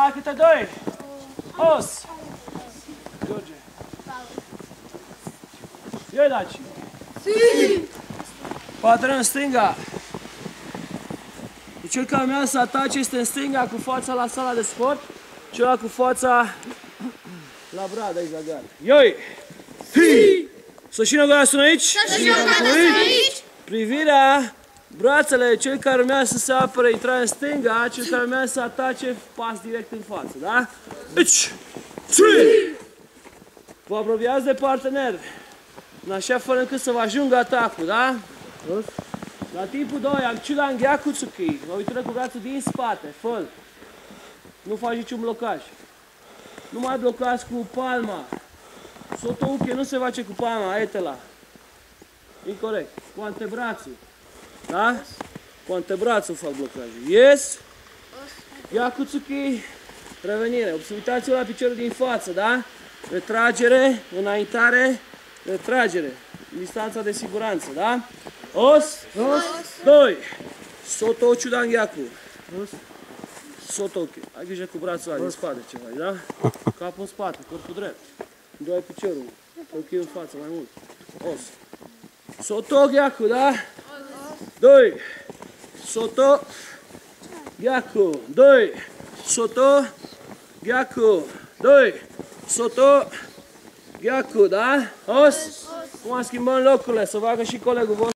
Hai câte doi. Os. George. Eu daci. Patru în stânga. Deci cel care urmează să atace este în stânga cu fața la sala de sport, celălalt cu fața la brad aici la gard. Ioi! Să și gura sună aici? Să și aici! Privirea, brațele, cel care urmează să se apere, intra în stânga, cel care urmează să atace, pas direct în față, da? Aici! Vă apropiați de partener, în așa fel încât să vă ajungă atacul, da? La timpul 2, am ciula în Gheacuțuchi, mă uită cu brațul din spate, fă Nu faci niciun blocaj. Nu mai blocați cu palma. Sotouche nu se face cu palma, etela. Incorrect. Cu antebrațul. Da? Cu antebrațul fac blocajul. Yes. Gheacuțuchi, revenire. Observați-vă la piciorul din față, da? Retragere, înaintare, retragere. Distanța de siguranță, da? Os, os, doi. Soto Ciudangheacu. Os. Sotoche. Ai grijă cu brațul ăla din spate ceva, da? Capul în spate, corpul drept. Doi piciorul. Ochiul în față mai mult. Os. Soto Gheacu, da? Doi. Soto Gheacu. Doi. Soto Gheacu. Doi. Soto Gheacu, da? Os. Cum am schimbat locurile, să facă și colegul vostru.